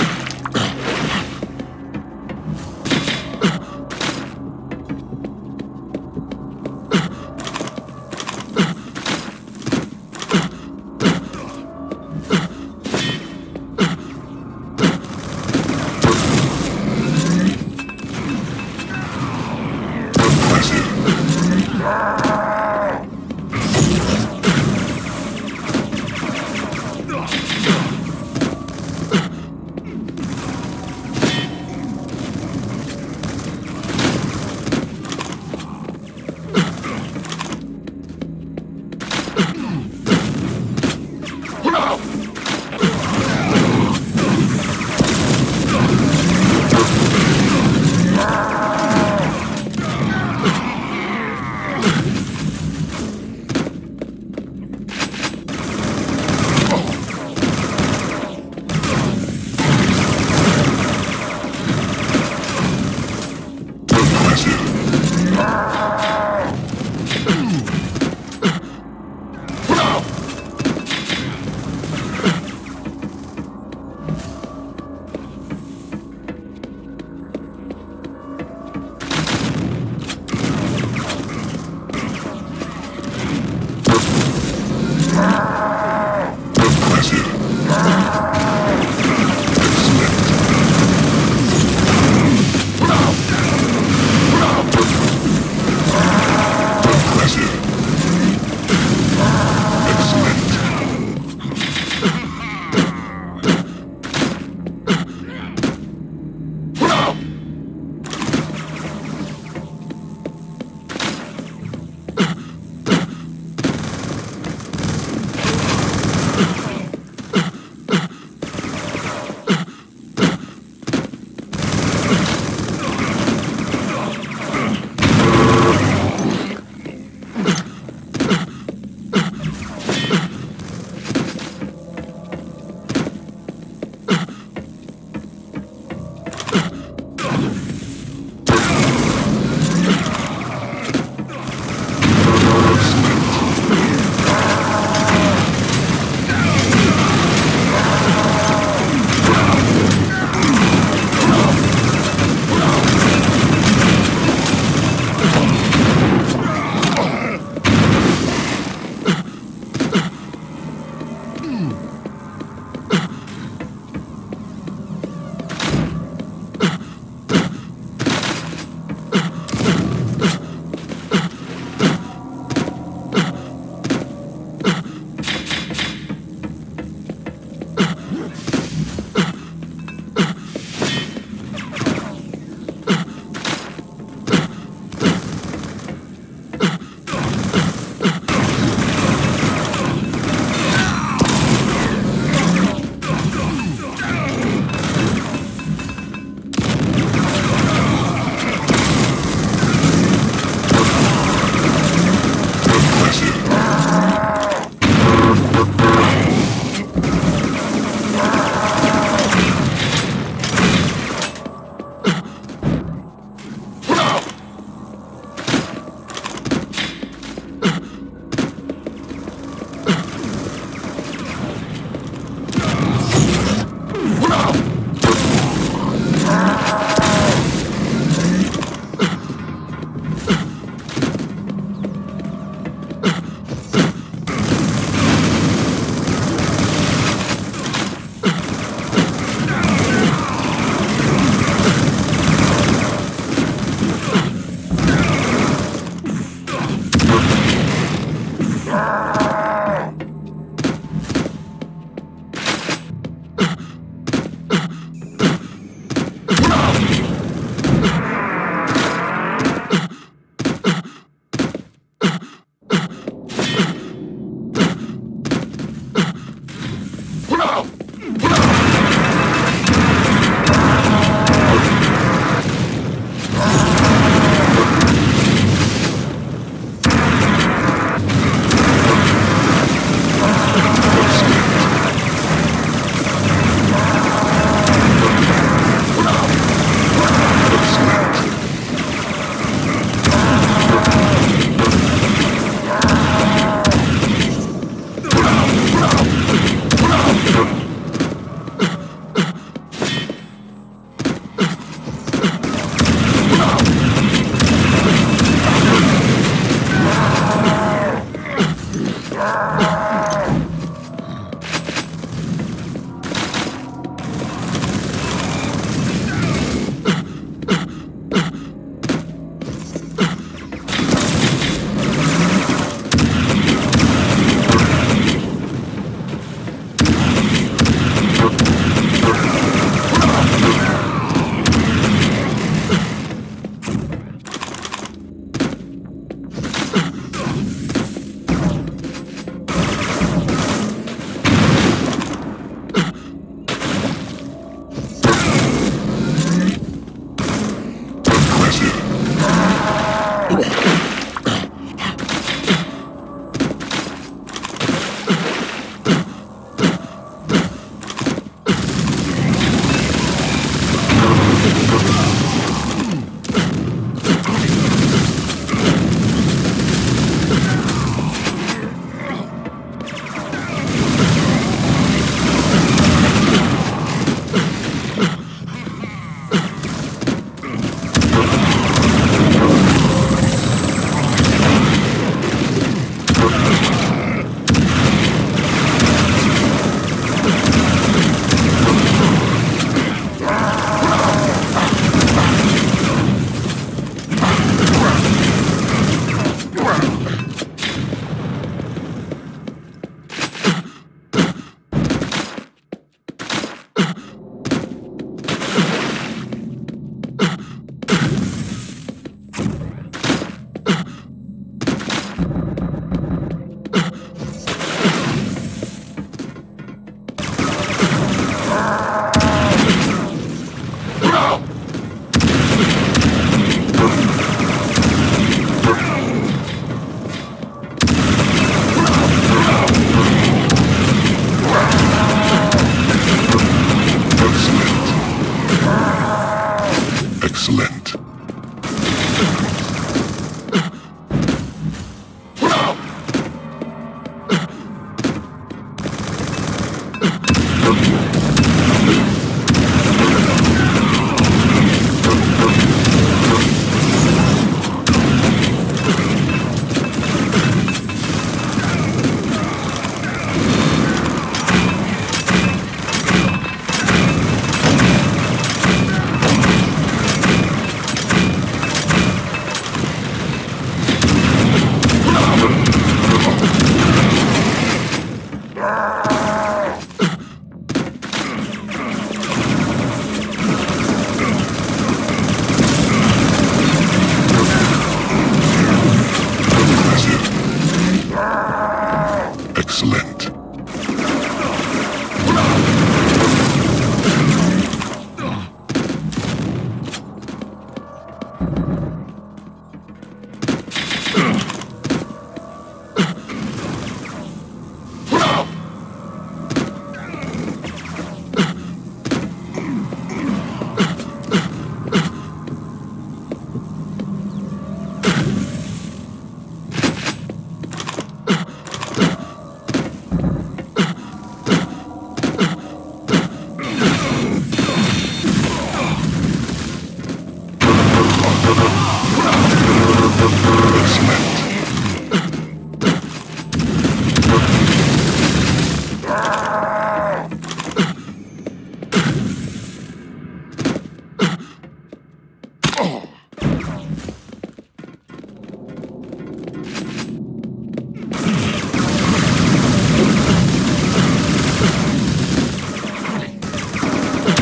you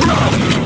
Come on!